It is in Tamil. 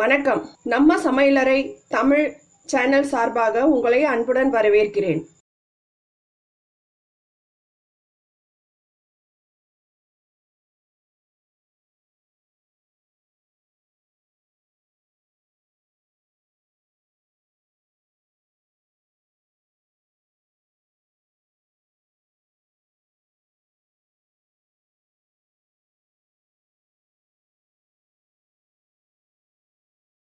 வணக்கம். நம்ம சமையலறை தமிழ் சேனல் சார்பாக உங்களை அன்புடன் வரவேற்கிறேன்.